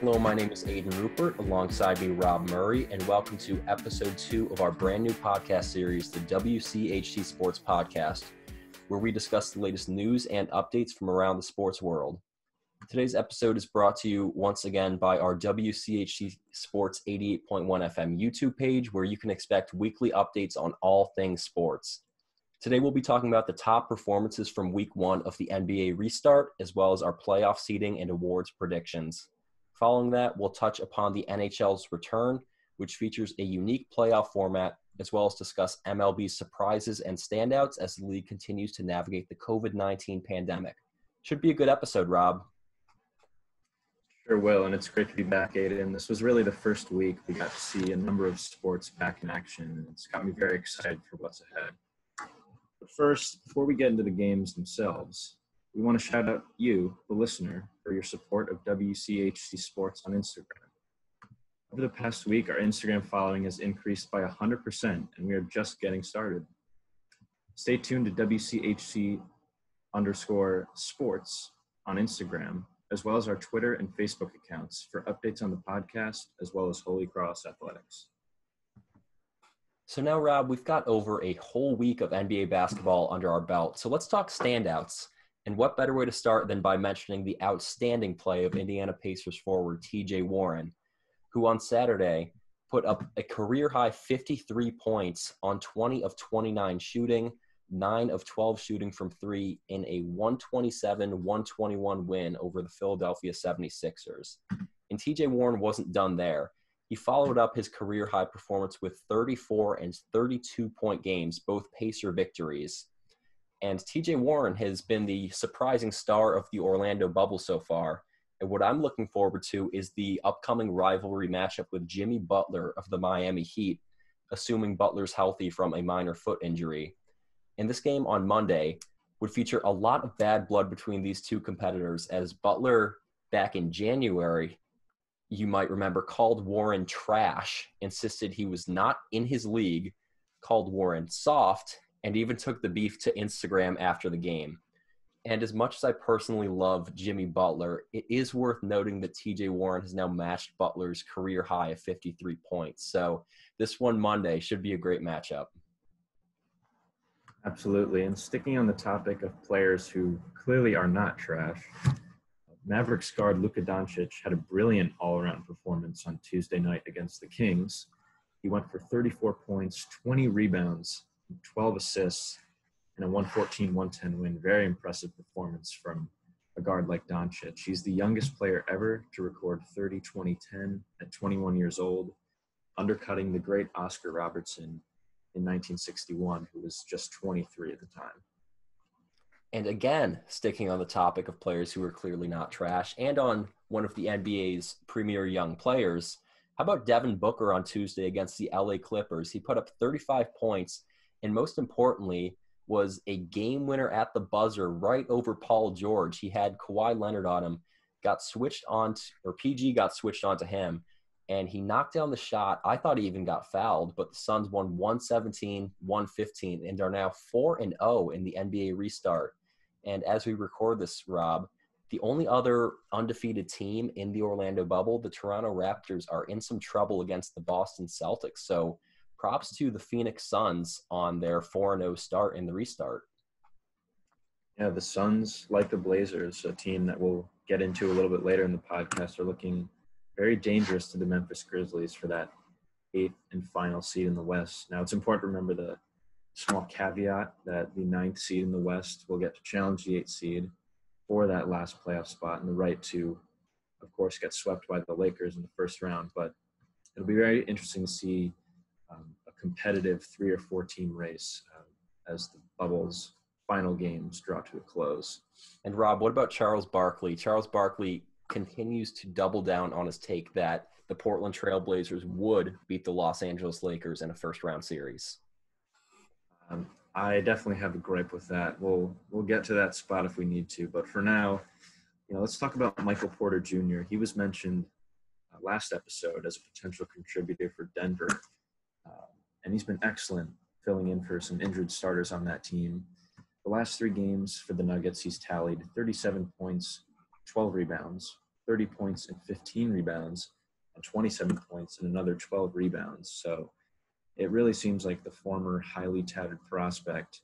Hello, my name is Aidan Ruppert, alongside me, Rob Murray, and welcome to episode two of our brand new podcast series, the WCHC Sports Podcast, where we discuss the latest news and updates from around the sports world. Today's episode is brought to you once again by our WCHC Sports 88.1 FM YouTube page, where you can expect weekly updates on all things sports. Today, we'll be talking about the top performances from week one of the NBA restart, as well as our playoff seeding and awards predictions. Following that, we'll touch upon the NHL's return, which features a unique playoff format, as well as discuss MLB's surprises and standouts as the league continues to navigate the COVID 19 pandemic. Should be a good episode, Rob. Sure will, and it's great to be back, Aidan. This was really the first week we got to see a number of sports back in action. It's got me very excited for what's ahead. But first, before we get into the games themselves, we want to shout out you, the listener, for your support of WCHC Sports on Instagram. Over the past week, our Instagram following has increased by 100%, and we are just getting started. Stay tuned to WCHC underscore sports on Instagram, as well as our Twitter and Facebook accounts for updates on the podcast, as well as Holy Cross Athletics. So now, Rob, we've got over a whole week of NBA basketball under our belt. So let's talk standouts. And what better way to start than by mentioning the outstanding play of Indiana Pacers forward TJ Warren, who on Saturday put up a career high 53 points on 20 of 29 shooting, 9 of 12 shooting from 3 in a 127-121 win over the Philadelphia 76ers. And TJ Warren wasn't done there. He followed up his career high performance with 34 and 32 point games, both Pacer victories. And TJ Warren has been the surprising star of the Orlando bubble so far. And what I'm looking forward to is the upcoming rivalry matchup with Jimmy Butler of the Miami Heat, assuming Butler's healthy from a minor foot injury. And this game on Monday would feature a lot of bad blood between these two competitors, as Butler back in January, you might remember, called Warren trash, insisted he was not in his league, called Warren soft, and even took the beef to Instagram after the game. And as much as I personally love Jimmy Butler, it is worth noting that TJ Warren has now matched Butler's career high of 53 points. So this one Monday should be a great matchup. Absolutely. And sticking on the topic of players who clearly are not trash, Mavericks guard Luka Doncic had a brilliant all around performance on Tuesday night against the Kings. He went for 34 points, 20 rebounds, 12 assists, and a 114 110 win. Very impressive performance from a guard like Doncic. He's the youngest player ever to record 30 20 10 at 21 years old, undercutting the great Oscar Robertson in 1961, who was just 23 at the time. And again, sticking on the topic of players who are clearly not trash and on one of the NBA's premier young players, how about Devin Booker on Tuesday against the LA Clippers? He put up 35 points and most importantly, was a game winner at the buzzer right over Paul George. He had Kawhi Leonard on him, got switched on, to, or PG got switched onto him, and he knocked down the shot. I thought he even got fouled, but the Suns won 117, 115, and are now 4 and 0 in the NBA restart. And as we record this, Rob, the only other undefeated team in the Orlando bubble, the Toronto Raptors, are in some trouble against the Boston Celtics. So props to the Phoenix Suns on their 4 0 start in the restart. Yeah, the Suns, like the Blazers, a team that we'll get into a little bit later in the podcast, are looking very dangerous to the Memphis Grizzlies for that eighth and final seed in the West. Now, it's important to remember the small caveat that the ninth seed in the West will get to challenge the eighth seed for that last playoff spot and the right to, of course, get swept by the Lakers in the first round. But it'll be very interesting to see competitive three or four team race uh, as the bubbles final games draw to a close. And Rob, what about Charles Barkley? Charles Barkley continues to double down on his take that the Portland Trailblazers would beat the Los Angeles Lakers in a first round series. Um, I definitely have a gripe with that. We'll we'll get to that spot if we need to, but for now, you know, let's talk about Michael Porter Jr. He was mentioned uh, last episode as a potential contributor for Denver and he's been excellent filling in for some injured starters on that team. The last three games for the Nuggets, he's tallied 37 points, 12 rebounds, 30 points and 15 rebounds, and 27 points and another 12 rebounds. So it really seems like the former highly touted prospect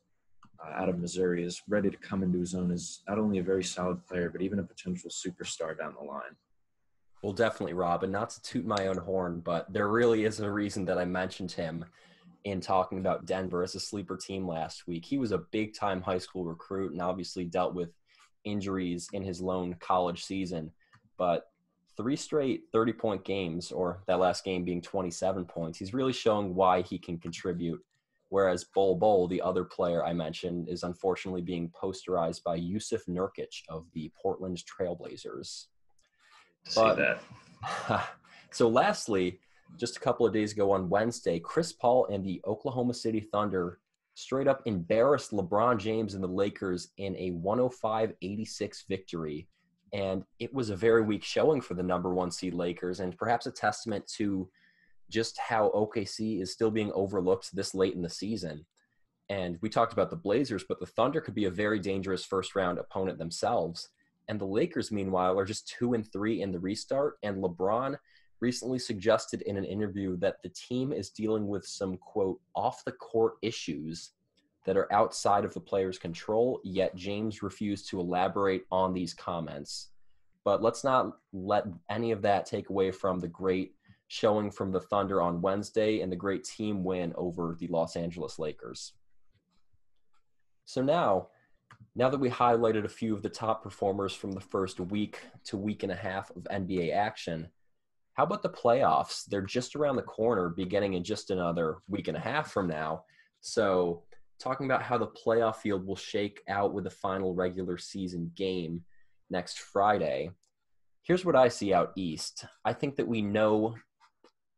uh, out of Missouri is ready to come into his own as not only a very solid player, but even a potential superstar down the line. Well, definitely, Rob. And not to toot my own horn, but there really is a reason that I mentioned him in talking about Denver as a sleeper team last week. He was a big time high school recruit and obviously dealt with injuries in his lone college season. But three straight 30 point games, or that last game being 27 points, he's really showing why he can contribute. Whereas Bol Bol, the other player I mentioned, is unfortunately being posterized by Yusuf Nurkic of the Portland Trailblazers. But, that. so, lastly, just a couple of days ago on Wednesday, Chris Paul and the Oklahoma City Thunder straight up embarrassed LeBron James and the Lakers in a 105 86 victory. And it was a very weak showing for the number one seed Lakers, and perhaps a testament to just how OKC is still being overlooked this late in the season. And we talked about the Blazers, but the Thunder could be a very dangerous first round opponent themselves. And the Lakers, meanwhile, are just two and three in the restart. And LeBron recently suggested in an interview that the team is dealing with some, quote, off the court issues that are outside of the player's control, yet James refused to elaborate on these comments. But let's not let any of that take away from the great showing from the Thunder on Wednesday and the great team win over the Los Angeles Lakers. So now, now that we highlighted a few of the top performers from the first week to week and a half of NBA action, how about the playoffs? They're just around the corner, beginning in just another week and a half from now. So, talking about how the playoff field will shake out with the final regular season game next Friday. Here's what I see out east. I think that we know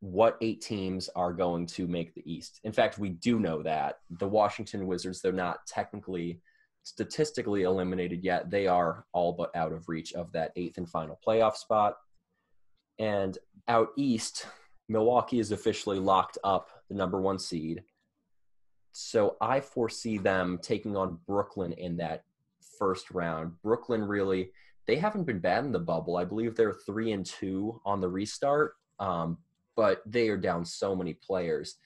what eight teams are going to make the East. In fact, we do know that. The Washington Wizards, they're not technically statistically eliminated yet. They are all but out of reach of that eighth and final playoff spot. And out east, Milwaukee is officially locked up the number one seed. So I foresee them taking on Brooklyn in that first round. Brooklyn really, they haven't been bad in the bubble. I believe they're three and two on the restart. Um, but they are down so many players.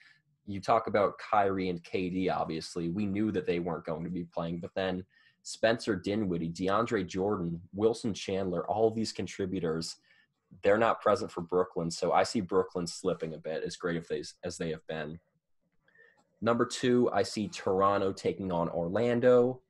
You talk about Kyrie and KD, obviously. We knew that they weren't going to be playing, but then Spencer Dinwiddie, DeAndre Jordan, Wilson Chandler, all these contributors, they're not present for Brooklyn. So I see Brooklyn slipping a bit, as great as they, as they have been. Number two, I see Toronto taking on Orlando.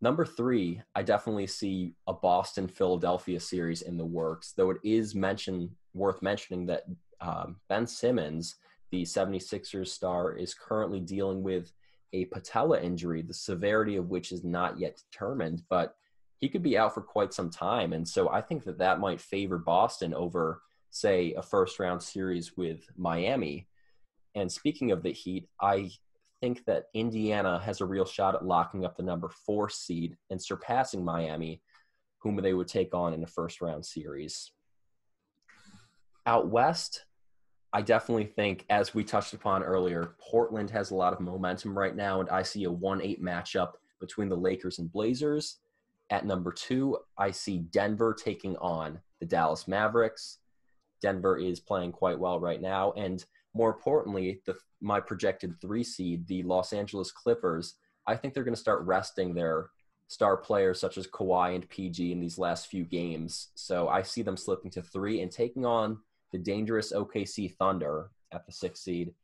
Number three, I definitely see a Boston Philadelphia series in the works, though it is mentioned worth mentioning that um, ben Simmons, the 76ers star, is currently dealing with a patella injury, the severity of which is not yet determined, but he could be out for quite some time. And so I think that that might favor Boston over, say, a first round series with Miami. And speaking of the Heat, I think that Indiana has a real shot at locking up the number four seed and surpassing Miami, whom they would take on in a first round series. Out west, I definitely think, as we touched upon earlier, Portland has a lot of momentum right now, and I see a 1 8 matchup between the Lakers and Blazers. At number two, I see Denver taking on the Dallas Mavericks. Denver is playing quite well right now. And more importantly, the, my projected three seed, the Los Angeles Clippers, I think they're going to start resting their star players such as Kawhi and PG in these last few games. So I see them slipping to three and taking on the dangerous OKC Thunder at the sixth seed,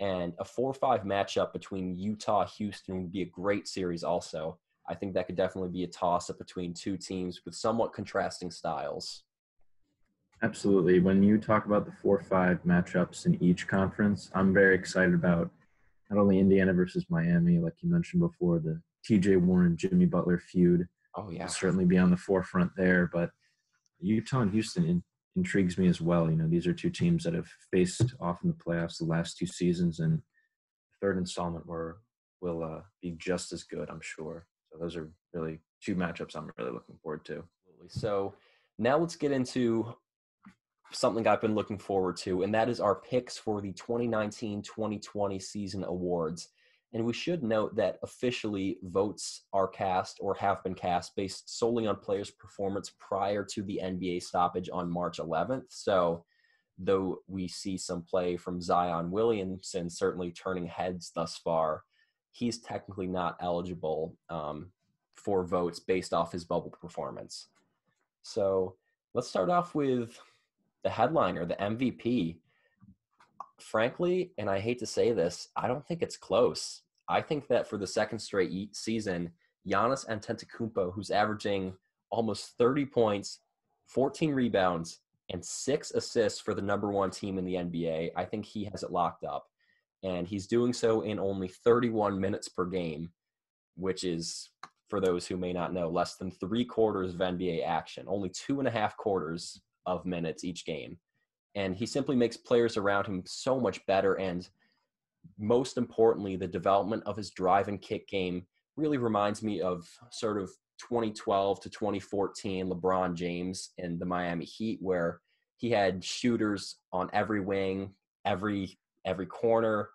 and a 4 5 matchup between Utah Houston would be a great series, also. I think that could definitely be a toss up between two teams with somewhat contrasting styles. Absolutely. When you talk about the 4 5 matchups in each conference, I'm very excited about not only Indiana versus Miami, like you mentioned before, the TJ Warren Jimmy Butler feud. Oh, yeah. certainly be on the forefront there, but Utah and Houston in intrigues me as well. You know, these are two teams that have faced off in the playoffs the last two seasons, and the third installment where will uh, be just as good, I'm sure. So those are really two matchups I'm really looking forward to. So now let's get into something I've been looking forward to, and that is our picks for the 2019-2020 season awards. And we should note that officially votes are cast or have been cast based solely on players' performance prior to the NBA stoppage on March 11th. So, though we see some play from Zion Williamson certainly turning heads thus far, he's technically not eligible um, for votes based off his bubble performance. So, let's start off with the headliner, the MVP frankly, and I hate to say this, I don't think it's close. I think that for the second straight season, Giannis Antetokounmpo, who's averaging almost 30 points, 14 rebounds, and six assists for the number one team in the NBA, I think he has it locked up. And he's doing so in only 31 minutes per game, which is, for those who may not know, less than three quarters of NBA action, only two and a half quarters of minutes each game. And he simply makes players around him so much better and most importantly the development of his drive and kick game really reminds me of sort of 2012 to 2014 LeBron James and the Miami Heat where he had shooters on every wing every every corner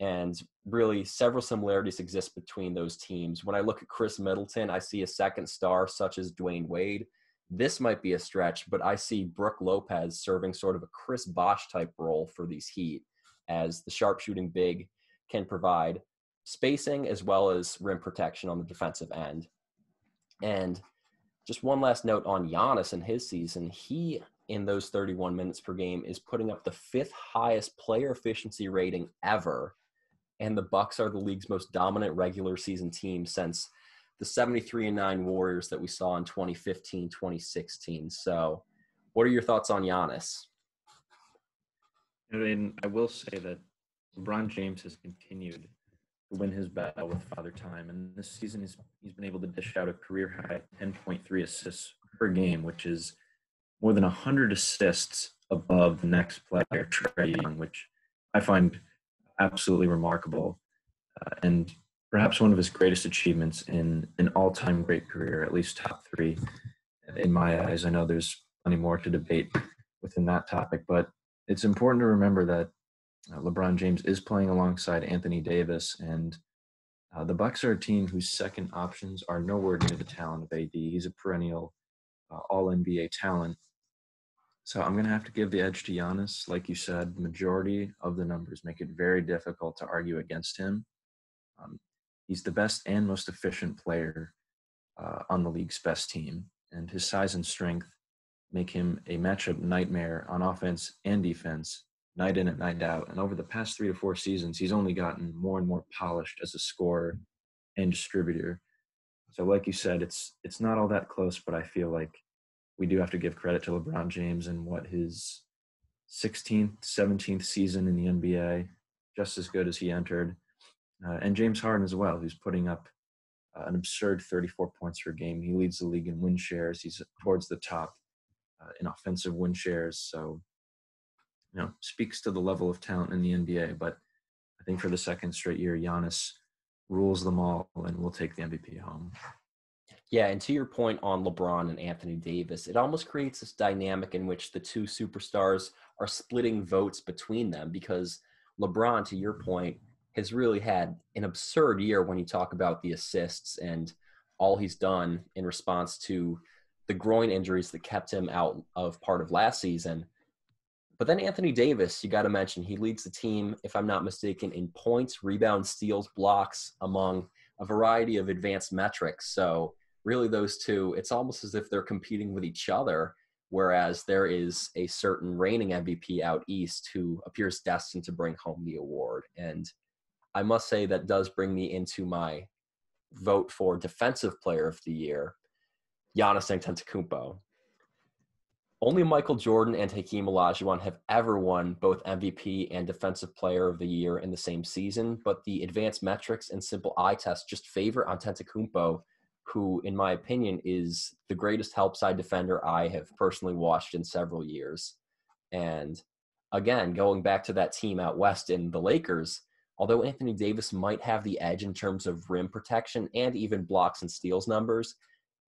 and really several similarities exist between those teams when i look at Khris Middleton i see a second star such as Dwyane Wade this might be a stretch, but I see Brook Lopez serving sort of a Chris Bosh type role for these Heat as the sharpshooting big can provide spacing as well as rim protection on the defensive end. And just one last note on Giannis and his season. He, in those 31 minutes per game, is putting up the fifth highest player efficiency rating ever. And the Bucks are the league's most dominant regular season team since – the 73 and 9 Warriors that we saw in 2015, 2016. So, what are your thoughts on Giannis? I mean, I will say that LeBron James has continued to win his battle with Father Time, and this season he's he's been able to dish out a career high 10.3 assists per game, which is more than 100 assists above the next player, Trae Young, which I find absolutely remarkable. Uh, and perhaps one of his greatest achievements in an all-time great career, at least top three in my eyes. I know there's plenty more to debate within that topic, but it's important to remember that uh, LeBron James is playing alongside Anthony Davis, and uh, the Bucks are a team whose second options are nowhere near the talent of AD. He's a perennial uh, All NBA talent. So I'm going to have to give the edge to Giannis. Like you said, majority of the numbers make it very difficult to argue against him. Um, he's the best and most efficient player uh, on the league's best team, and his size and strength make him a matchup nightmare on offense and defense, night in and night out. And over the past three to four seasons, he's only gotten more and more polished as a scorer and distributor. So, like you said, it's it's not all that close, but I feel like we do have to give credit to LeBron James and what his 16th, 17th season in the NBA, just as good as he entered uh, and James Harden as well, who's putting up uh, an absurd 34 points per game. He leads the league in win shares. He's towards the top uh, in offensive win shares. So, you know, speaks to the level of talent in the NBA. But I think for the second straight year, Giannis rules them all and will take the MVP home. Yeah, and to your point on LeBron and Anthony Davis, it almost creates this dynamic in which the two superstars are splitting votes between them because LeBron, to your point, has really had an absurd year when you talk about the assists and all he's done in response to the groin injuries that kept him out of part of last season. But then Anthony Davis, you got to mention, he leads the team, if I'm not mistaken, in points, rebounds, steals, blocks, among a variety of advanced metrics. So, really, those two, it's almost as if they're competing with each other. Whereas there is a certain reigning MVP out east who appears destined to bring home the award. And I must say that does bring me into my vote for defensive player of the year, Giannis Antetokounmpo. Only Michael Jordan and Hakeem Olajuwon have ever won both MVP and Defensive Player of the Year in the same season, but the advanced metrics and simple eye test just favor Antetokounmpo, who, in my opinion, is the greatest help side defender I have personally watched in several years. And again, going back to that team out west in the Lakers, although Anthony Davis might have the edge in terms of rim protection and even blocks and steals numbers,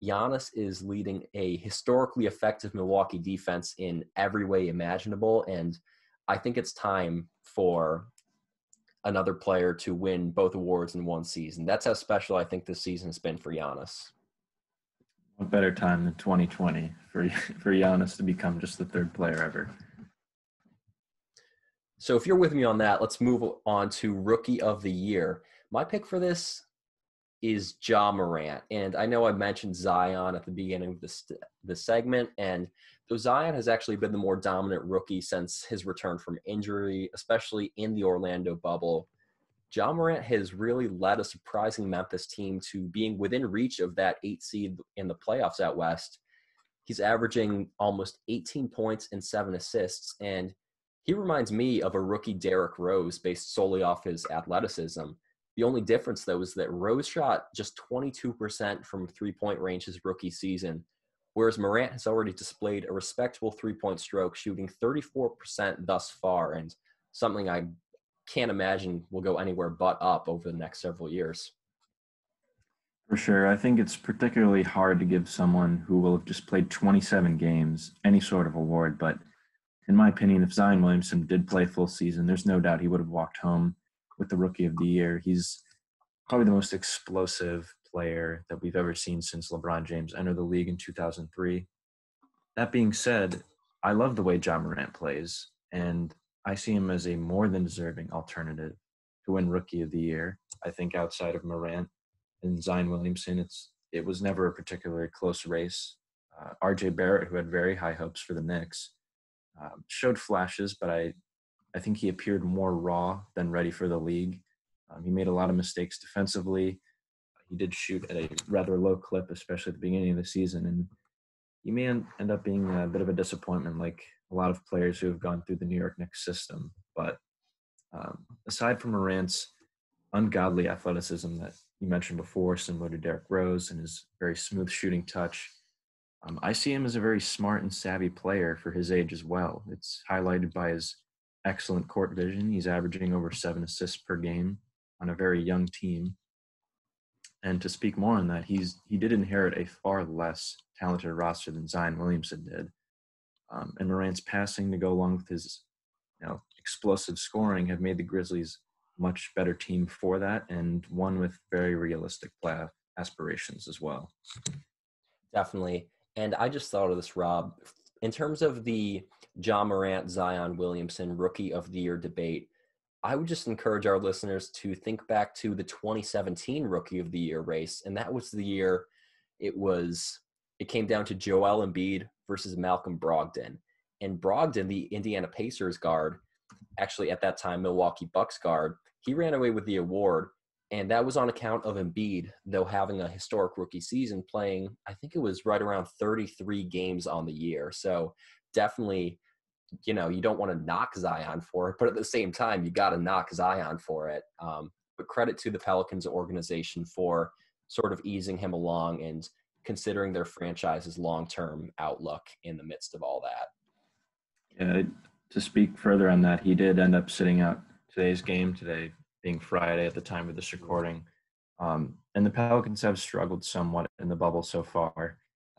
Giannis is leading a historically effective Milwaukee defense in every way imaginable. And I think it's time for another player to win both awards in one season. That's how special I think this season has been for Giannis. What better time than 2020 for for Giannis to become just the third player ever? So if you're with me on that, let's move on to rookie of the year. My pick for this is Ja Morant, and I know I mentioned Zion at the beginning of this the segment, and though Zion has actually been the more dominant rookie since his return from injury, especially in the Orlando bubble, Ja Morant has really led a surprising Memphis team to being within reach of that eight seed in the playoffs out west. He's averaging almost 18 points and seven assists, and he reminds me of a rookie Derrick Rose based solely off his athleticism. The only difference, though, is that Rose shot just 22% from three point range his rookie season, whereas Morant has already displayed a respectable three point stroke, shooting 34% thus far, and something I can't imagine will go anywhere but up over the next several years. For sure. I think it's particularly hard to give someone who will have just played 27 games any sort of award. But in my opinion, if Zion Williamson did play full season, there's no doubt he would have walked home with the Rookie of the Year. He's probably the most explosive player that we've ever seen since LeBron James entered the league in 2003. That being said, I love the way Ja Morant plays, and I see him as a more than deserving alternative to win Rookie of the Year. I think outside of Morant and Zion Williamson, it's it was never a particularly close race. Uh, R.J. Barrett, who had very high hopes for the Knicks, um, showed flashes, but I I think he appeared more raw than ready for the league. Um, he made a lot of mistakes defensively. He did shoot at a rather low clip, especially at the beginning of the season, and he may end up being a bit of a disappointment, like a lot of players who have gone through the New York Knicks system. But um, aside from Morant's ungodly athleticism that you mentioned before, similar to Derrick Rose and his very smooth shooting touch, um, I see him as a very smart and savvy player for his age as well. It's highlighted by his excellent court vision. He's averaging over seven assists per game on a very young team. And to speak more on that, he's he did inherit a far less talented roster than Zion Williamson did. Um, and Morant's passing to go along with his you know, explosive scoring have made the Grizzlies much better team for that and one with very realistic playoff aspirations as well. Definitely. And I just thought of this, Rob. In terms of the Ja Morant, Zion Williamson Rookie of the Year debate, I would just encourage our listeners to think back to the 2017 Rookie of the Year race. And that was the year it was it came down to Joel Embiid versus Malcolm Brogdon. And Brogdon, the Indiana Pacers guard, actually at that time Milwaukee Bucks guard, he ran away with the award. And that was on account of Embiid, though having a historic rookie season, playing, I think it was right around 33 games on the year. So definitely, you know, you don't want to knock Zion for it, but at the same time, you got to knock Zion for it. Um, but credit to the Pelicans organization for sort of easing him along and considering their franchise's long-term outlook in the midst of all that. Yeah, to speak further on that, he did end up sitting out today's game today, being Friday at the time of this recording. Um, and the Pelicans have struggled somewhat in the bubble so far,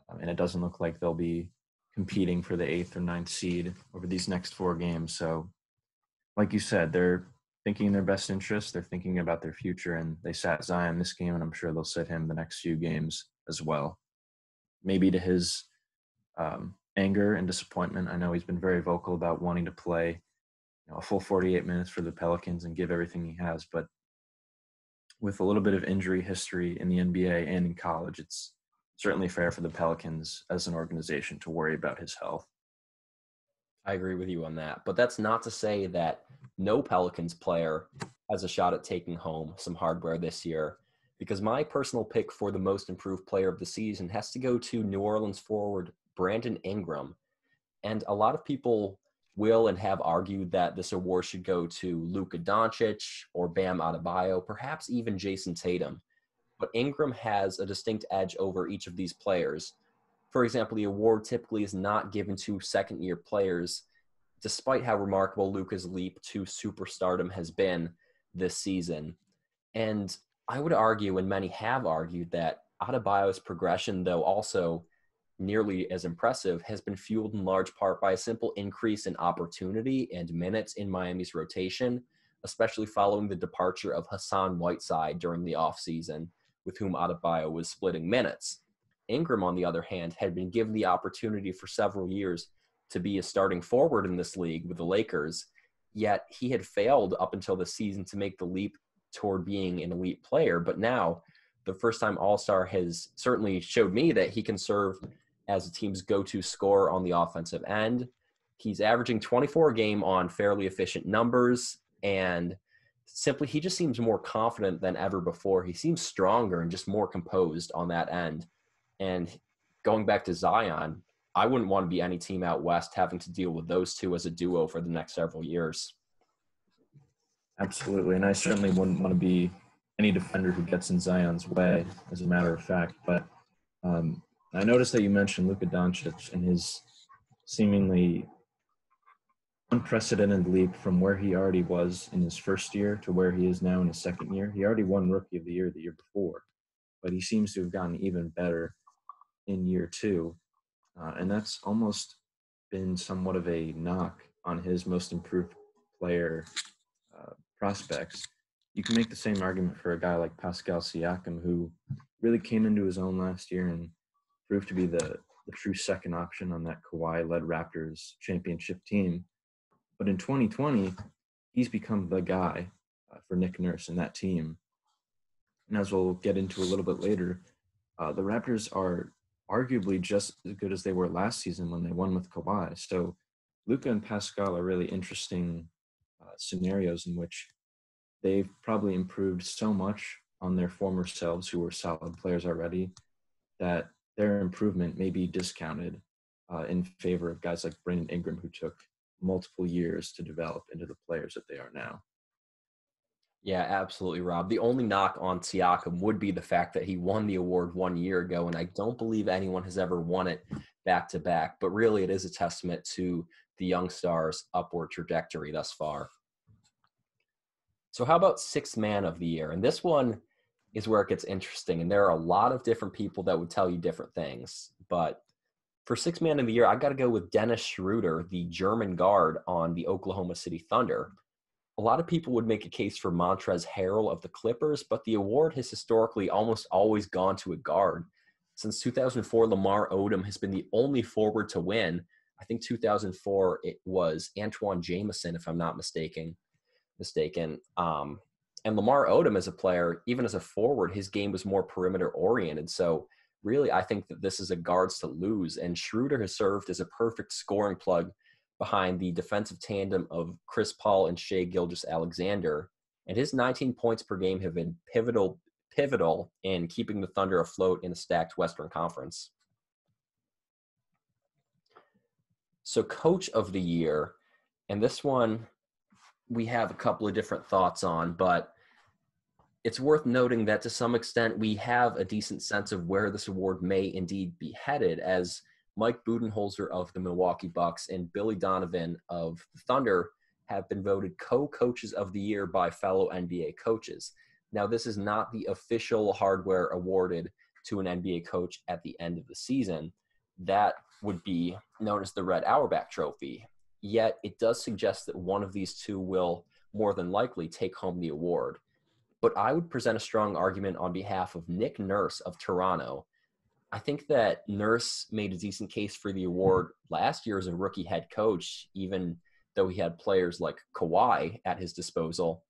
um, and it doesn't look like they'll be competing for the eighth or ninth seed over these next four games. So, like you said, they're thinking in their best interest. They're thinking about their future, and they sat Zion this game, and I'm sure they'll sit him the next few games as well. Maybe to his um, anger and disappointment. I know he's been very vocal about wanting to play you know, a full 48 minutes for the Pelicans and give everything he has, but with a little bit of injury history in the NBA and in college, it's certainly fair for the Pelicans as an organization to worry about his health. I agree with you on that. But that's not to say that no Pelicans player has a shot at taking home some hardware this year because my personal pick for the most improved player of the season has to go to New Orleans forward Brandon Ingram. And a lot of people will and have argued that this award should go to Luka Doncic or Bam Adebayo, perhaps even Jayson Tatum. But Ingram has a distinct edge over each of these players. For example, the award typically is not given to second year players, despite how remarkable Luka's leap to superstardom has been this season. And I would argue, and many have argued, that Adebayo's progression, though also nearly as impressive, has been fueled in large part by a simple increase in opportunity and minutes in Miami's rotation, especially following the departure of Hassan Whiteside during the offseason, with whom Adebayo was splitting minutes. Ingram, on the other hand, had been given the opportunity for several years to be a starting forward in this league with the Lakers, yet he had failed up until the season to make the leap toward being an elite player. But now, the first time All Star has certainly showed me that he can serve as a team's go to scorer on the offensive end. He's averaging 24 a game on fairly efficient numbers, and simply he just seems more confident than ever before. He seems stronger and just more composed on that end. And going back to Zion, I wouldn't want to be any team out west having to deal with those two as a duo for the next several years. Absolutely. And I certainly wouldn't want to be any defender who gets in Zion's way, as a matter of fact. But um, I noticed that you mentioned Luka Doncic and his seemingly unprecedented leap from where he already was in his first year to where he is now in his second year. He already won Rookie of the Year the year before, but he seems to have gotten even better in year two. Uh, and that's almost been somewhat of a knock on his most improved player uh, prospects. You can make the same argument for a guy like Pascal Siakam, who really came into his own last year and proved to be the, the true second option on that Kawhi led Raptors championship team. But in 2020, he's become the guy uh, for Nick Nurse and that team. And as we'll get into a little bit later, uh, the Raptors are arguably just as good as they were last season when they won with Kawhi. So Luka and Pascal are really interesting uh, scenarios in which they've probably improved so much on their former selves who were solid players already that their improvement may be discounted uh, in favor of guys like Brandon Ingram who took multiple years to develop into the players that they are now. Yeah, absolutely, Rob. The only knock on Siakam would be the fact that he won the award one year ago, and I don't believe anyone has ever won it back to back. But really, it is a testament to the young star's upward trajectory thus far. So, how about sixth man of the year? And this one is where it gets interesting. And there are a lot of different people that would tell you different things. But for six man of the year, I've got to go with Dennis Schroeder, the German guard on the Oklahoma City Thunder a lot of people would make a case for Montrezl Harrell of the Clippers, but the award has historically almost always gone to a guard. Since 2004, Lamar Odom has been the only forward to win. I think 2004 it was Antawn Jamison, if I'm not mistaken. Mistaken. Um, and Lamar Odom as a player, even as a forward, his game was more perimeter oriented. So really, I think that this is a guards to lose. And Schroeder has served as a perfect scoring plug behind the defensive tandem of Chris Paul and Shai Gilgeous-Alexander, and his 19 points per game have been pivotal pivotal in keeping the Thunder afloat in a stacked Western Conference. So, coach of the year, and this one we have a couple of different thoughts on, but it's worth noting that to some extent we have a decent sense of where this award may indeed be headed, as Mike Budenholzer of the Milwaukee Bucks and Billy Donovan of the Thunder have been voted co-coaches of the year by fellow NBA coaches. Now, this is not the official hardware awarded to an NBA coach at the end of the season. That would be known as the Red Auerbach Trophy. Yet, it does suggest that one of these two will more than likely take home the award. But I would present a strong argument on behalf of Nick Nurse of Toronto, I think that Nurse made a decent case for the award last year as a rookie head coach, even though he had players like Kawhi at his disposal.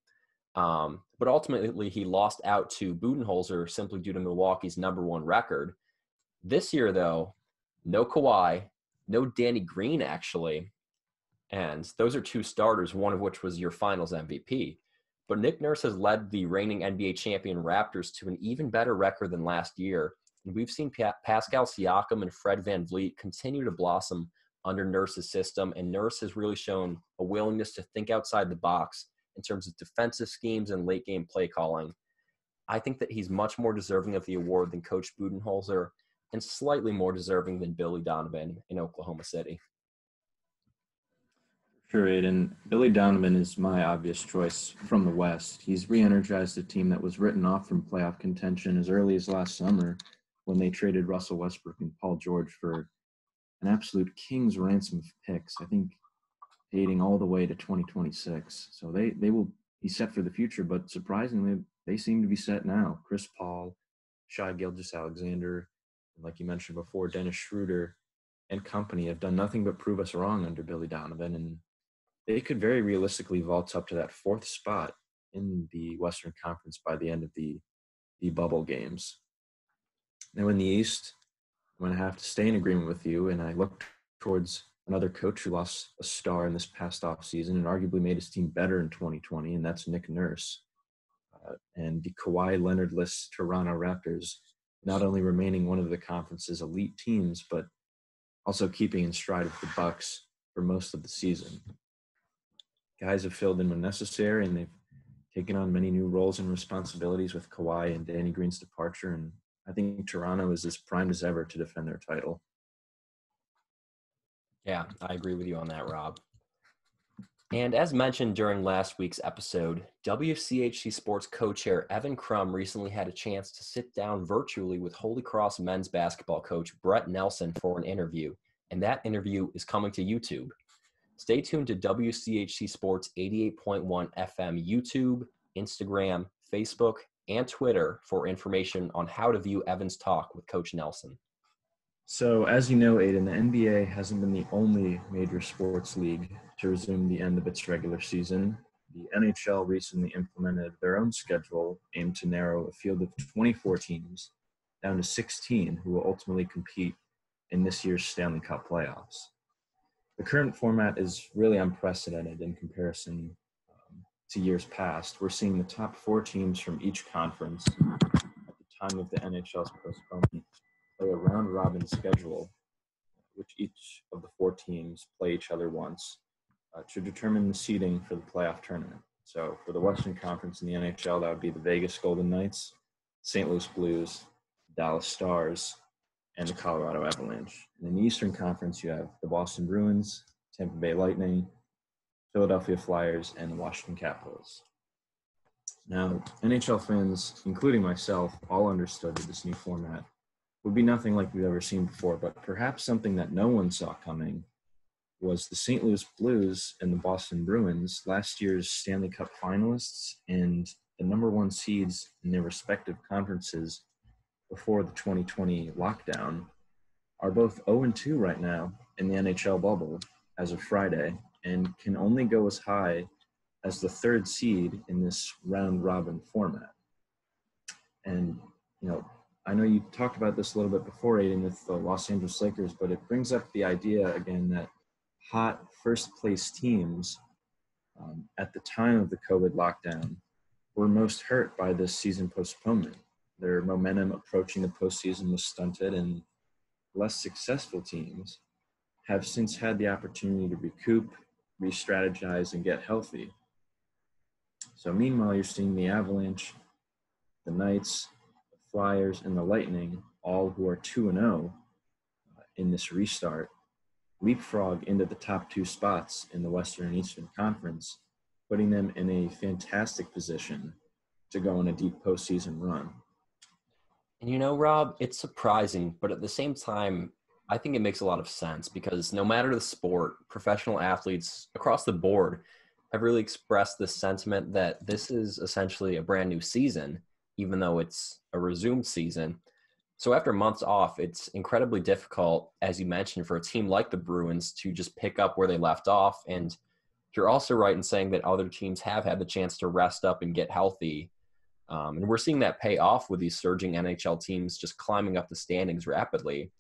Um, but ultimately, he lost out to Budenholzer simply due to Milwaukee's number one record. This year, though, no Kawhi, no Danny Green, actually. And those are two starters, one of which was your finals MVP. But Nick Nurse has led the reigning NBA champion Raptors to an even better record than last year and we've seen pa- Pascal Siakam and Fred VanVleet continue to blossom under Nurse's system, and Nurse has really shown a willingness to think outside the box in terms of defensive schemes and late game play calling. I think that he's much more deserving of the award than Coach Budenholzer and slightly more deserving than Billy Donovan in Oklahoma City. Sure, Aidan. Billy Donovan is my obvious choice from the West. He's re energized a team that was written off from playoff contention as early as last summer when they traded Russell Westbrook and Paul George for an absolute king's ransom of picks. I think dating all the way to 2026. So they they will be set for the future, but surprisingly, they seem to be set now. Chris Paul, Shai Gilgeous-Alexander, like you mentioned before, Dennis Schroeder and company have done nothing but prove us wrong under Billy Donovan, and they could very realistically vault up to that fourth spot in the Western Conference by the end of the the bubble games. Now in the East, I'm going to have to stay in agreement with you, and I look towards another coach who lost a star in this past off season and arguably made his team better in 2020, and that's Nick Nurse. Uh, and the Kawhi Leonard-less Toronto Raptors not only remaining one of the conference's elite teams, but also keeping in stride with the Bucks for most of the season. Guys have filled in when necessary, and they've taken on many new roles and responsibilities with Kawhi and Danny Green's departure. And I think Toronto is as primed as ever to defend their title. Yeah, I agree with you on that, Rob. And as mentioned during last week's episode, WCHC Sports co chair Evan Crum recently had a chance to sit down virtually with Holy Cross men's basketball coach Brett Nelson for an interview, and that interview is coming to YouTube. Stay tuned to WCHC Sports 88.1 FM YouTube, Instagram, Facebook, and Twitter for information on how to view Evan's talk with Coach Nelson. So, as you know, Aidan, the NBA hasn't been the only major sports league to resume the end of its regular season. The NHL recently implemented their own schedule aimed to narrow a field of 24 teams down to 16 who will ultimately compete in this year's Stanley Cup playoffs. The current format is really unprecedented in comparison um, to years past. We're seeing the top four teams from each conference at the time of the NHL's postponement play a round robin schedule, which each of the four teams play each other once uh, to determine the seeding for the playoff tournament. So for the Western Conference in the NHL, that would be the Vegas Golden Knights, St. Louis Blues, Dallas Stars, and the Colorado Avalanche. In the Eastern Conference, you have the Boston Bruins, Tampa Bay Lightning, Philadelphia Flyers, and the Washington Capitals. Now, NHL fans, including myself, all understood that this new format would be nothing like we've ever seen before, but perhaps something that no one saw coming was the St. Louis Blues and the Boston Bruins, last year's Stanley Cup finalists and the number one seeds in their respective conferences before the 2020 lockdown, are both 0 2 right now in the NHL bubble as of Friday and can only go as high as the third seed in this round robin format. And, you know, I know you talked about this a little bit before, Aidan, with the Los Angeles Lakers, but it brings up the idea again that hot first place teams um, at the time of the COVID lockdown were most hurt by this season postponement. Their momentum approaching the postseason was stunted, and less successful teams have since had the opportunity to recoup, re strategize, and get healthy. So, meanwhile, you're seeing the Avalanche, the Knights, the Flyers, and the Lightning, all who are 2 and 0 uh, in this restart, leapfrog into the top two spots in the Western and Eastern Conference, putting them in a fantastic position to go on a deep postseason run. And you know, Rob, it's surprising, but at the same time, I think it makes a lot of sense because no matter the sport, professional athletes across the board have really expressed the sentiment that this is essentially a brand new season even though it's a resumed season. So after months off, it's incredibly difficult, as you mentioned, for a team like the Bruins to just pick up where they left off. And you're also right in saying that other teams have had the chance to rest up and get healthy. Um, and we're seeing that pay off with these surging NHL teams just climbing up the standings rapidly.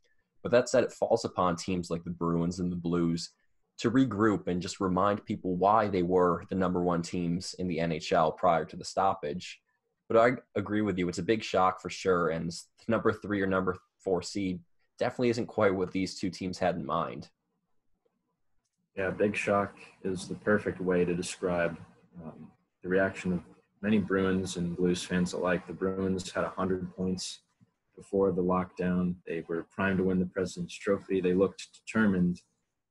But that said, it falls upon teams like the Bruins and the Blues to regroup and just remind people why they were the number one teams in the NHL prior to the stoppage. But I agree with you. It's a big shock for sure. And number three or number four seed definitely isn't quite what these two teams had in mind. Yeah, big shock is the perfect way to describe um, the reaction of many Bruins and Blues fans alike. The Bruins had 100 points before the lockdown. They were primed to win the President's Trophy. They looked determined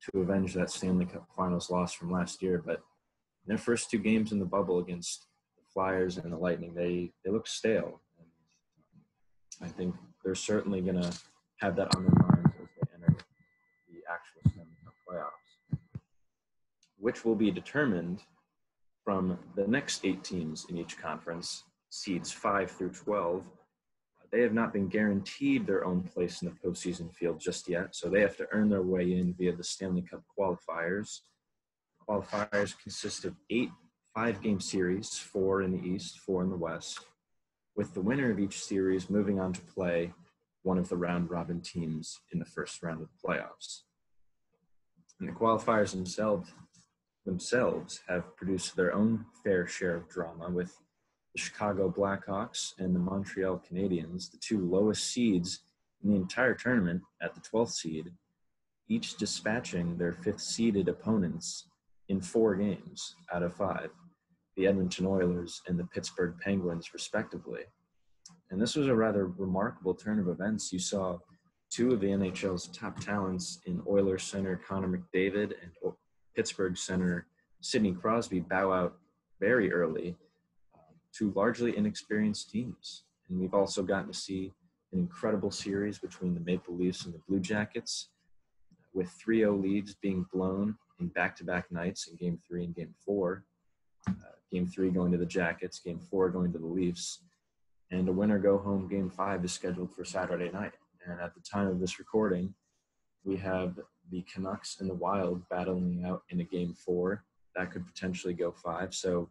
to avenge that Stanley Cup Finals loss from last year. But in their first two games in the bubble against the Flyers and the Lightning, they they look stale. And I think they're certainly going to have that on their minds as they enter the actual Stanley Cup playoffs, which will be determined From the next eight teams in each conference, seeds 5 through 12, they have not been guaranteed their own place in the postseason field just yet, so they have to earn their way in via the Stanley Cup qualifiers. Qualifiers consist of eight five game series, four in the East, four in the West, with the winner of each series moving on to play one of the round robin teams in the first round of the playoffs. And the qualifiers themselves themselves have produced their own fair share of drama with the Chicago Blackhawks and the Montreal Canadiens, the two lowest seeds in the entire tournament at the 12th seed, each dispatching their fifth seeded opponents in four games out of five the Edmonton Oilers and the Pittsburgh Penguins, respectively. And this was a rather remarkable turn of events. You saw two of the NHL's top talents in Oilers center Connor McDavid and Pittsburgh center Sidney Crosby bow out very early to largely inexperienced teams. And we've also gotten to see an incredible series between the Maple Leafs and the Blue Jackets, with 3 0 leads being blown in back to back nights in game three and game four. Uh, game three going to the Jackets, game four going to the Leafs. And a winner go home game five is scheduled for Saturday night. And at the time of this recording, we have the Canucks and the Wild battling out in a game four. That could potentially go five. So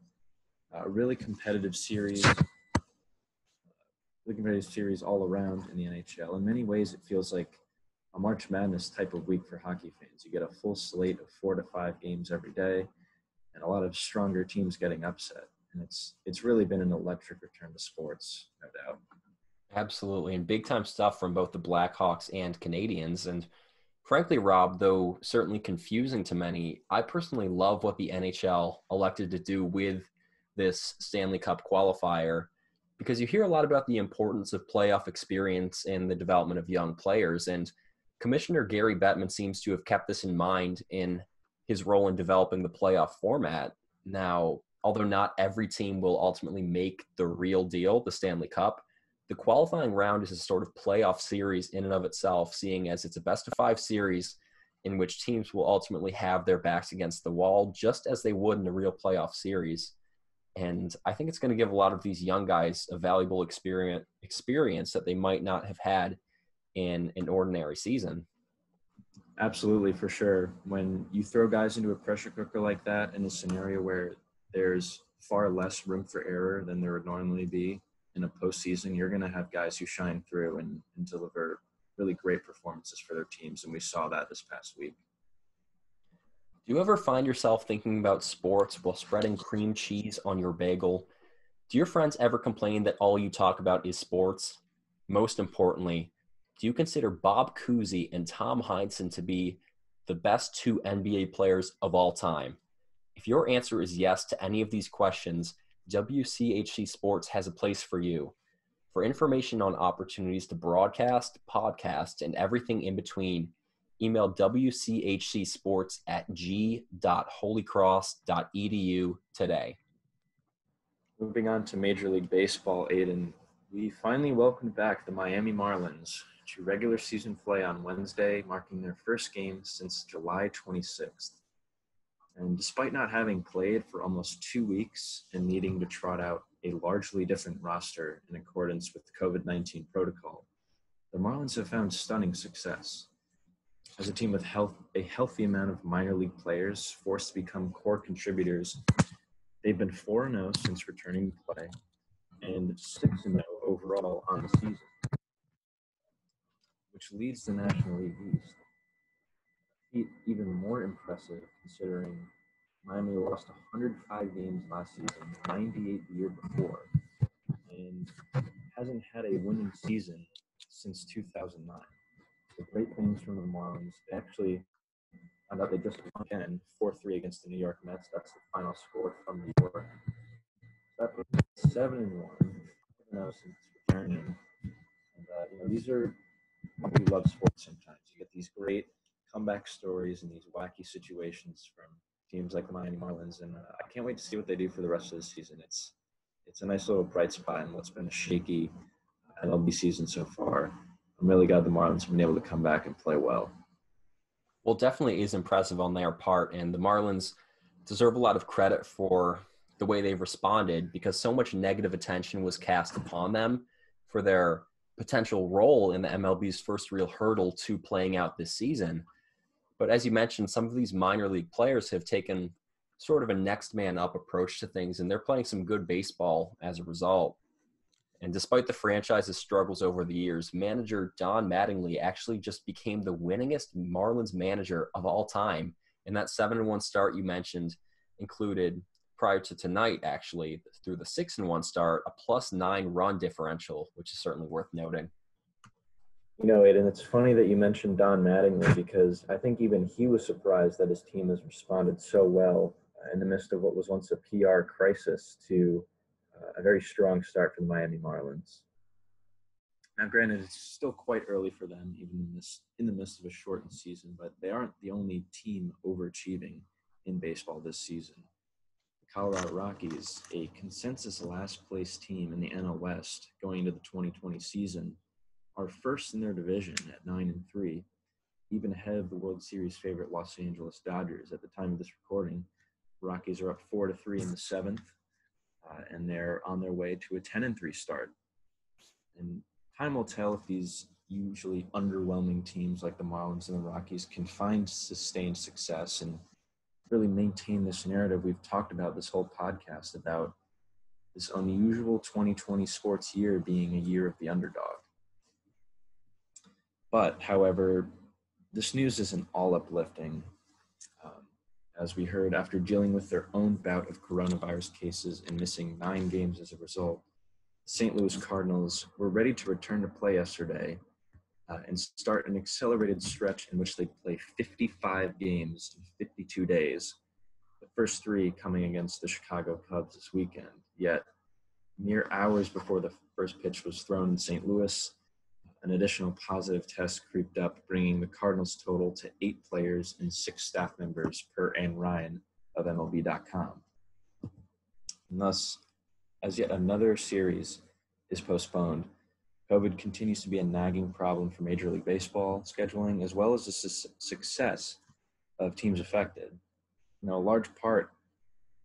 a really competitive series, uh, really competitive series all around in the NHL. In many ways, it feels like a March Madness type of week for hockey fans. You get a full slate of four to five games every day, and a lot of stronger teams getting upset. And it's it's really been an electric return to sports, no doubt. Absolutely, and big time stuff from both the Blackhawks and Canadiens, And frankly, Rob, though certainly confusing to many, I personally love what the NHL elected to do with this Stanley Cup qualifier because you hear a lot about the importance of playoff experience in the development of young players. And Commissioner Gary Bettman seems to have kept this in mind in his role in developing the playoff format. Now, although not every team will ultimately make the real deal, the Stanley Cup, the qualifying round is a sort of playoff series in and of itself, seeing as it's a best of five series in which teams will ultimately have their backs against the wall, just as they would in a real playoff series. And I think it's going to give a lot of these young guys a valuable experience experience that they might not have had in an ordinary season. Absolutely, for sure. When you throw guys into a pressure cooker like that in a scenario where there's far less room for error than there would normally be in a postseason, you're going to have guys who shine through and, and deliver really great performances for their teams. And we saw that this past week. Do you ever find yourself thinking about sports while spreading cream cheese on your bagel? Do your friends ever complain that all you talk about is sports? Most importantly, do you consider Bob Cousy and Tom Heinsohn to be the best two NBA players of all time? If your answer is yes to any of these questions, WCHC Sports has a place for you. For information on opportunities to broadcast, podcast, and everything in between, email wchcsports at g.holycross.edu today. Moving on to Major League Baseball, Aiden, we finally welcomed back the Miami Marlins to regular season play on Wednesday, marking their first game since July 26th. And despite not having played for almost two weeks and needing to trot out a largely different roster in accordance with the COVID 19 protocol, the Marlins have found stunning success as a team with health, a healthy amount of minor league players forced to become core contributors. They've been 4 0 since returning to play and 6 0 overall on the season, which leads the National League East. Even more impressive considering Miami lost 105 games last season, 98 the year before, and hasn't had a winning season since 2009 the great things from the Marlins. They actually found out they just won again, 4-3 against the New York Mets. That's the final score from New York. That seven and one. Now since returning, and uh, you know these are we love sports. Sometimes you get these great comeback stories and these wacky situations from teams like the Miami Marlins, and uh, I can't wait to see what they do for the rest of the season. It's it's a nice little bright spot in what's been a shaky MLB season so far. I'm really glad the Marlins have been able to come back and play well. Well, definitely is impressive on their part, and the Marlins deserve a lot of credit for the way they've responded because so much negative attention was cast upon them for their potential role in the MLB's first real hurdle to playing out this season. But as you mentioned, some of these minor league players have taken sort of a next man up approach to things, and they're playing some good baseball as a result. And despite the franchise's struggles over the years, manager Don Mattingly actually just became the winningest Marlins manager of all time. And that 7 1 start you mentioned included, prior to tonight, actually, through the 6 1 start, a plus nine run differential, which is certainly worth noting. You know, and it's funny that you mentioned Don Mattingly because I think even he was surprised that his team has responded so well in the midst of what was once a PR crisis to uh, a very strong start for the Miami Marlins. Now, granted, it's still quite early for them, even in this in the midst of a shortened season. But they aren't the only team overachieving in baseball this season. The Colorado Rockies, a consensus last place team in the NL West going into the 2020 season, are first in their division at nine and three, even ahead of the World Series favorite Los Angeles Dodgers at the time of this recording. Rockies are up four to three in the seventh, uh, and they're on their way to a 10 and 3 start. And time will tell if these usually underwhelming teams like the Marlins and the Rockies can find sustained success and really maintain this narrative we've talked about this whole podcast about this unusual 2020 sports year being a year of the underdog. But, however, this news isn't all uplifting as we heard, after dealing with their own bout of coronavirus cases and missing nine games as a result, the St. Louis Cardinals were ready to return to play yesterday uh, and start an accelerated stretch in which they play 55 games in 52 days, the first three coming against the Chicago Cubs this weekend. Yet, mere hours before the first pitch was thrown in St. Louis, an additional positive test creeped up, bringing the Cardinals total to eight players and six staff members per Ann Ryan of MLB.com. And thus, as yet another series is postponed, COVID continues to be a nagging problem for Major League Baseball scheduling, as well as the su- success of teams affected. Know, a large part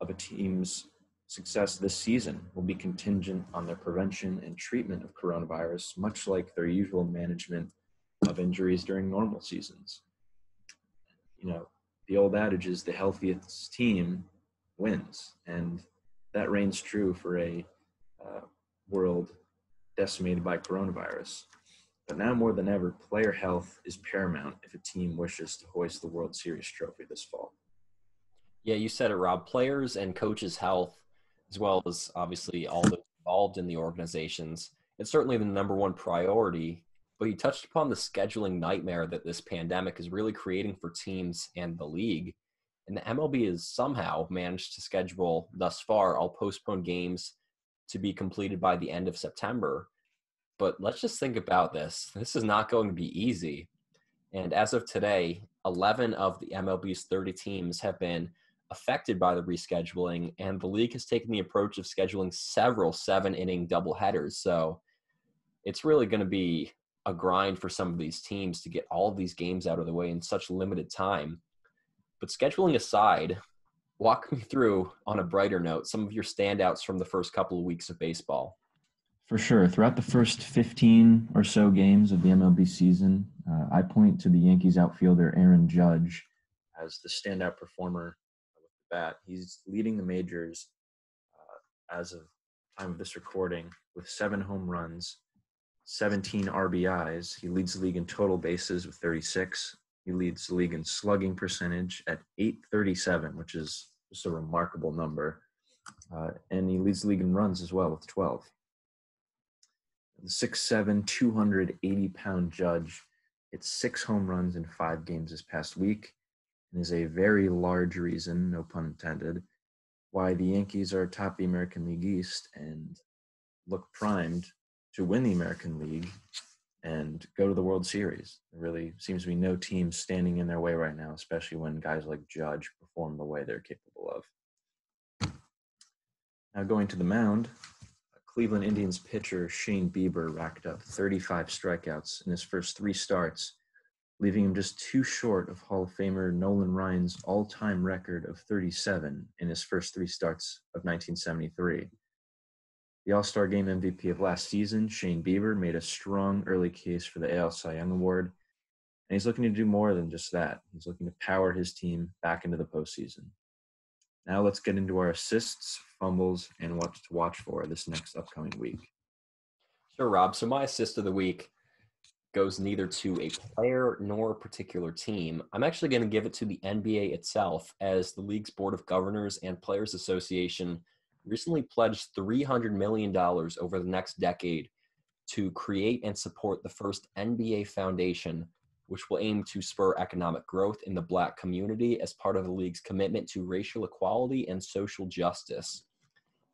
of a team's success this season will be contingent on their prevention and treatment of coronavirus, much like their usual management of injuries during normal seasons. You know, the old adage is the healthiest team wins, and that reigns true for a uh, world decimated by coronavirus. But now more than ever, player health is paramount if a team wishes to hoist the World Series trophy this fall. Yeah, you said it, Rob. Players and coaches' health as well as obviously all those involved in the organizations. It's certainly the number one priority. But you touched upon the scheduling nightmare that this pandemic is really creating for teams and the league. And the MLB has somehow managed to schedule thus far all postponed games to be completed by the end of September. But let's just think about this. This is not going to be easy. And as of today, 11 of the MLB's 30 teams have been affected by the rescheduling, and the league has taken the approach of scheduling several seven inning doubleheaders. So it's really going to be a grind for some of these teams to get all of these games out of the way in such limited time. But scheduling aside, walk me through on a brighter note some of your standouts from the first couple of weeks of baseball. For sure. Throughout the first 15 or so games of the MLB season, uh, I point to the Yankees outfielder Aaron Judge as the standout performer bat. He's leading the majors uh, as of time of this recording with seven home runs, 17 RBIs. He leads the league in total bases with 36. He leads the league in slugging percentage at 837, which is just a remarkable number. Uh, and he leads the league in runs as well with 12. The 6'7, 280 pound judge hit six home runs in five games this past week and is a very large reason, no pun intended, why the Yankees are atop the American League East and look primed to win the American League and go to the World Series. There really seems to be no team standing in their way right now, especially when guys like Judge perform the way they're capable of. Now, going to the mound, Cleveland Indians pitcher Shane Bieber racked up 35 strikeouts in his first three starts leaving him just two short of Hall of Famer Nolan Ryan's all time record of 37 in his first three starts of 1973. The All Star Game MVP of last season, Shane Bieber, made a strong early case for the AL Cy Young Award, and he's looking to do more than just that. He's looking to power his team back into the postseason. Now let's get into our assists, fumbles, and what to watch for this next upcoming week. Sure, Rob. So my assist of the week goes neither to a player nor a particular team. I'm actually going to give it to the NBA itself, as the league's Board of Governors and Players Association recently pledged $300 million over the next decade to create and support the first NBA foundation, which will aim to spur economic growth in the Black community as part of the league's commitment to racial equality and social justice.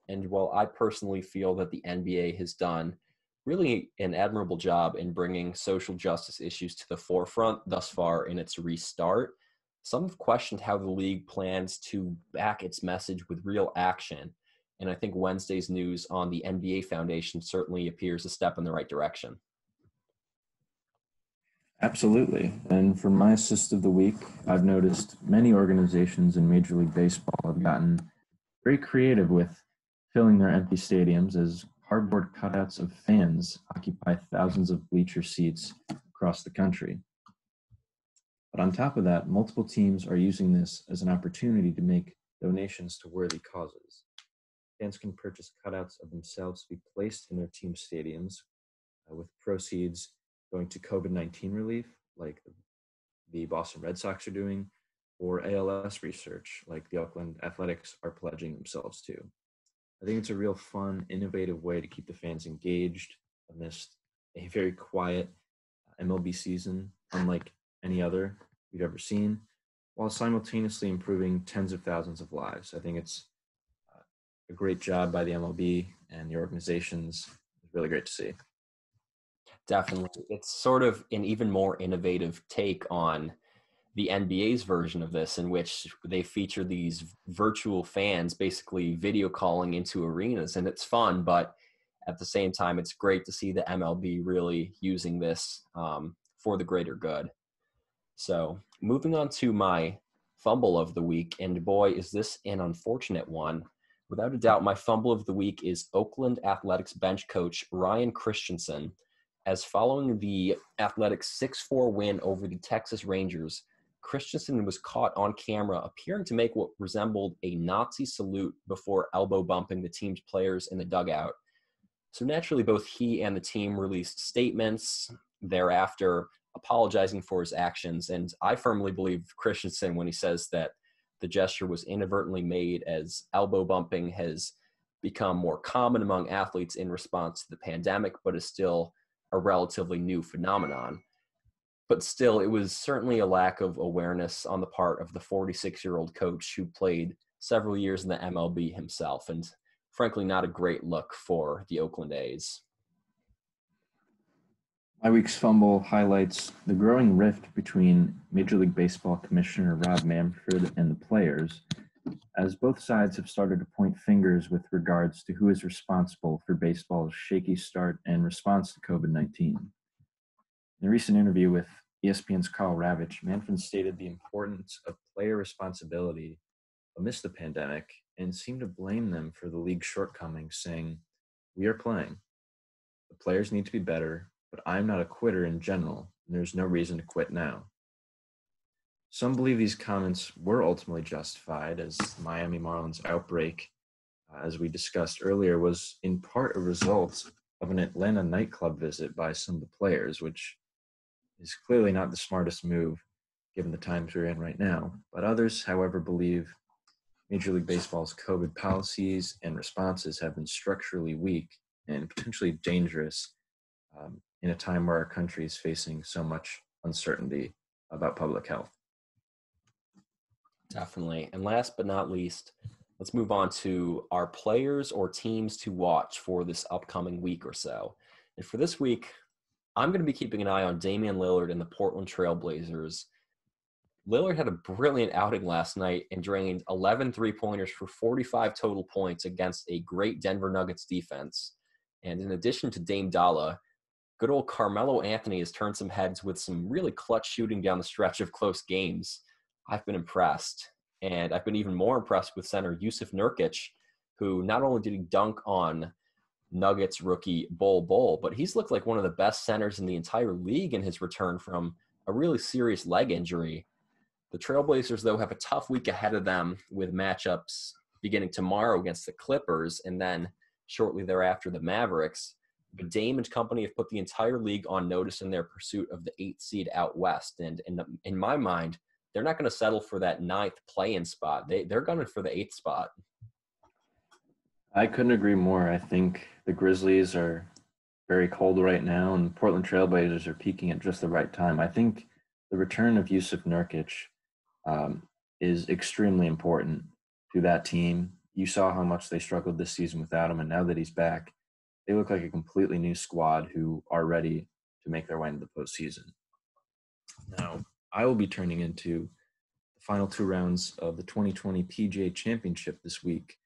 And while I personally feel that the NBA has done really an admirable job in bringing social justice issues to the forefront thus far in its restart. Some have questioned how the league plans to back its message with real action. And I think Wednesday's news on the NBA Foundation certainly appears a step in the right direction. Absolutely. And for my assist of the week, I've noticed many organizations in Major League Baseball have gotten very creative with filling their empty stadiums as cardboard cutouts of fans occupy thousands of bleacher seats across the country. But on top of that, multiple teams are using this as an opportunity to make donations to worthy causes. Fans can purchase cutouts of themselves to be placed in their team stadiums, uh, with proceeds going to COVID 19 relief, like the Boston Red Sox are doing, or ALS research, like the Oakland Athletics are pledging themselves to. I think it's a real fun, innovative way to keep the fans engaged amidst a very quiet uh, MLB season, unlike any other we've ever seen, while simultaneously improving tens of thousands of lives. I think it's uh, a great job by the MLB and the organizations. It's really great to see. Definitely. It's sort of an even more innovative take on the NBA's version of this, in which they feature these virtual fans basically video calling into arenas, and it's fun. But at the same time, it's great to see the MLB really using this um, for the greater good. So, moving on to my fumble of the week, and boy, is this an unfortunate one. Without a doubt, my fumble of the week is Oakland Athletics bench coach Ryan Christenson, as following the Athletics 6 4 win over the Texas Rangers, Christenson was caught on camera appearing to make what resembled a Nazi salute before elbow bumping the team's players in the dugout. So naturally, both he and the team released statements thereafter apologizing for his actions. And I firmly believe Christenson when he says that the gesture was inadvertently made as elbow bumping has become more common among athletes in response to the pandemic, but is still a relatively new phenomenon but still, it was certainly a lack of awareness on the part of the 46 year old coach who played several years in the MLB himself, and frankly, not a great look for the Oakland A's. My week's fumble highlights the growing rift between Major League Baseball Commissioner Rob Manfred and the players, as both sides have started to point fingers with regards to who is responsible for baseball's shaky start and response to COVID 19. In a recent interview with ESPN's Karl Ravech, Manfred stated the importance of player responsibility amidst the pandemic and seemed to blame them for the league's shortcomings, saying, We are playing. The players need to be better, but I'm not a quitter in general, and there's no reason to quit now. Some believe these comments were ultimately justified, as Miami Marlins outbreak, uh, as we discussed earlier, was in part a result of an Atlanta nightclub visit by some of the players, which is clearly not the smartest move given the times we're in right now. But others, however, believe Major League Baseball's COVID policies and responses have been structurally weak and potentially dangerous um, in a time where our country is facing so much uncertainty about public health. Definitely. And last but not least, let's move on to our players or teams to watch for this upcoming week or so. And for this week, I'm going to be keeping an eye on Damian Lillard and the Portland Trailblazers. Lillard had a brilliant outing last night and drained 11 three pointers for 45 total points against a great Denver Nuggets defense. And in addition to Dame Dolla, good old Carmelo Anthony has turned some heads with some really clutch shooting down the stretch of close games. I've been impressed. And I've been even more impressed with center Yusuf Nurkic, who not only did he dunk on Nuggets rookie Bol Bol, but he's looked like one of the best centers in the entire league in his return from a really serious leg injury. The Trailblazers, though, have a tough week ahead of them with matchups beginning tomorrow against the Clippers and then shortly thereafter the Mavericks. But Dame and company have put the entire league on notice in their pursuit of the eighth seed out west. And in, in my mind, they're not going to settle for that ninth play-in spot. They, they're gunning for the eighth spot. I couldn't agree more. I think the Grizzlies are very cold right now, and Portland Trailblazers are peaking at just the right time. I think the return of Yusuf Nurkic um, is extremely important to that team. You saw how much they struggled this season without him, and now that he's back, they look like a completely new squad who are ready to make their way into the postseason. Now, I will be turning into the final two rounds of the 2020 PGA Championship this week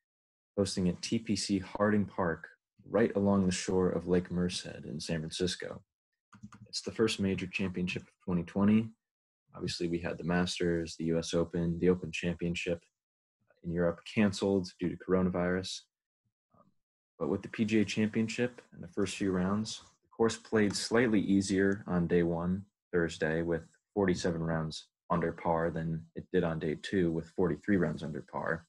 hosting at TPC Harding Park, right along the shore of Lake Merced in San Francisco. It's the first major championship of 2020. Obviously, we had the Masters, the US Open, the Open Championship in Europe canceled due to coronavirus. Um, but with the PGA Championship and the first few rounds, the course played slightly easier on day one, Thursday, with 47 rounds under par than it did on day two, with 43 rounds under par.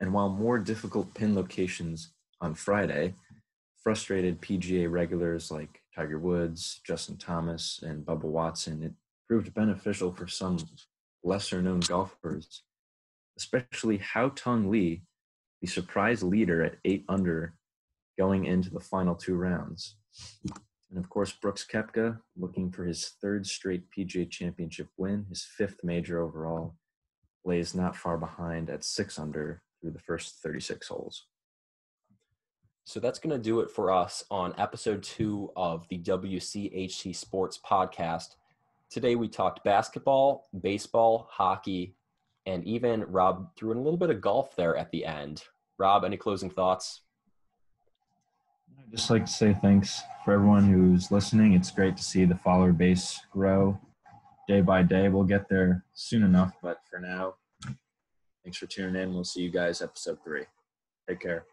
And while more difficult pin locations on Friday frustrated PGA regulars like Tiger Woods, Justin Thomas, and Bubba Watson, it proved beneficial for some lesser known golfers, especially Haotong Li, the surprise leader at eight under going into the final two rounds. And of course, Brooks Koepka looking for his third straight PGA Championship win, his fifth major overall, lays not far behind at six under through the first 36 holes. So that's going to do it for us on episode two of the WCHC Sports Podcast. Today we talked basketball, baseball, hockey, and even Rob threw in a little bit of golf there at the end. Rob, any closing thoughts? I'd just like to say thanks for everyone who's listening. It's great to see the follower base grow day by day. We'll get there soon enough, but for now, Thanks for tuning in. We'll see you guys episode three. Take care.